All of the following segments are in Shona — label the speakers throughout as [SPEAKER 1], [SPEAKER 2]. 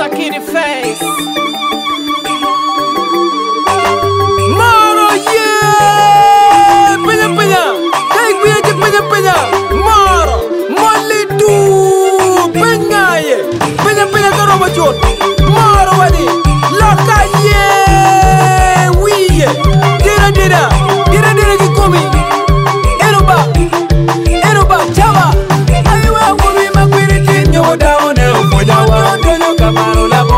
[SPEAKER 1] isso que ele fez. Moro, yeah! Pilha, pilha! Tem guia de pilha, pilha! Moro! Molitu! Penhaye! Pilha, pilha, garoba, tchot! Moro, wadi! Loca, yeah! Wee! Dira, dira! Dira, dira, que comi! Eruba! Eruba, chava! Aí, ué, o homem, mas, piriti, nyo, down, eu, foi, down, down,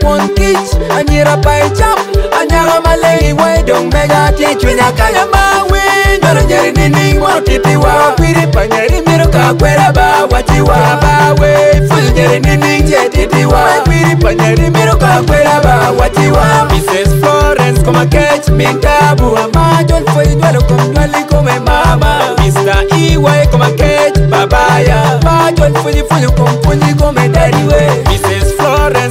[SPEAKER 1] pon kic anyira pai cap anyaka maleng iwai dong mega ti cuenya kaya ma win jono nyeri nining moro titiwa wiri panyeri miru ka kwera ba wajiwa ba we ful nyeri nining je titiwa wiri panyeri miru ka kwera ba wajiwa Mrs. Florence koma kech mintabu ama jol fo inyalo kom nyali kome mama Mr. Iwai koma kech babaya ama jol fo nyifunyu kom punyi kome daddy we Mrs.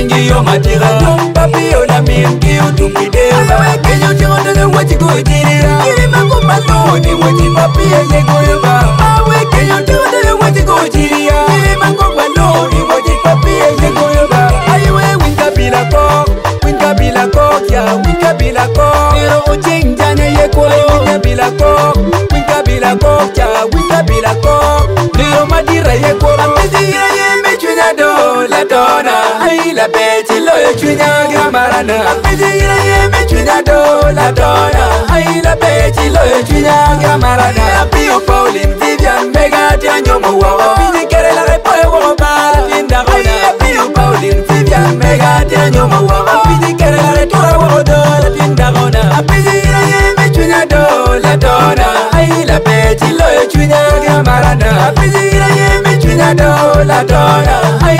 [SPEAKER 1] mingi yo matira papi yo na mingi yo tumide ala wa kenyo chiko ndele mwa chiko itirira kiri mako mato ni mwa chi papi ya nyengo yoma awe kenyo chiko ndele mwa chiko itirira kiri mako mato ni mwa chi papi ya nyengo yoma ayiwe winga bila ko winga bila ko ya winga bila ko niro uchi njane yeko ayiwe winga bila ko winga bila ko ya winga bila ko niro madira yeko labeti loyo chunya gramarana amidira yemi chunya dola e e dola ai labeti loyo chunya gramarana apio paulin vivian megati anyomo wawa minikere la repoe woma vinda rona apio paulin vivian megati anyomo wawa minikere la retora wodo vinda rona apidira yemi chunya dola dola ai labeti loyo chunya gramarana apidira yemi chunya dola dola ai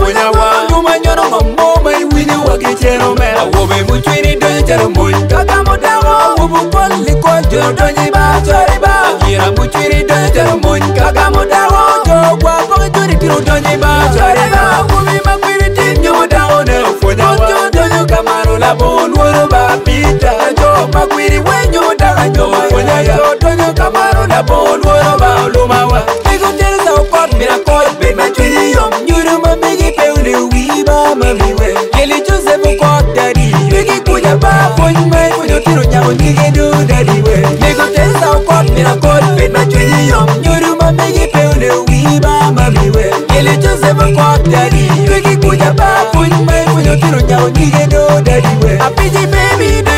[SPEAKER 1] mwenya wangu manyono mamo maiwini wakichelomela wobe mucwini donjaramoi kaka mudamo wubukoliko jono donyiba coriba akira mucwini donjaramoi kaka mudamo jogwa pokituri tiru donyiba coriba wubi makwiriti nyo mudamo ne ufonya wangu jono donyo kamaro labo nworo bapita jo makwiri wenyo mudamo jo ufonya wangu jono donyo kamaro labo nworo mongi edu dadi we Nego tesa ukot mina kot Pit ma chwe yiyong Nyuru ma megi peo le wiba ma biwe Yele joseph ukot dadi Kwe ki kuja pa kuj Ma yifu nyotiru nyaw Nige do dadi we Apiji baby day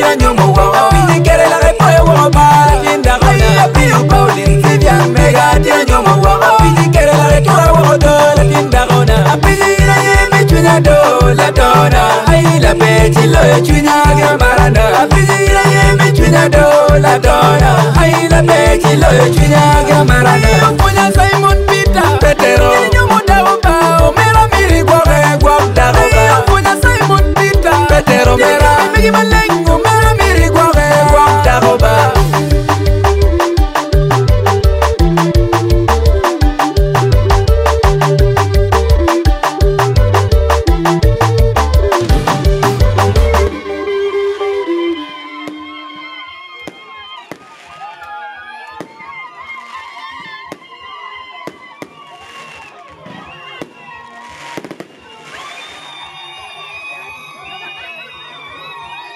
[SPEAKER 1] dola ayila meti loyo chunya ge marana abizira ye mi chunya dola dola ayila meti loyo chunya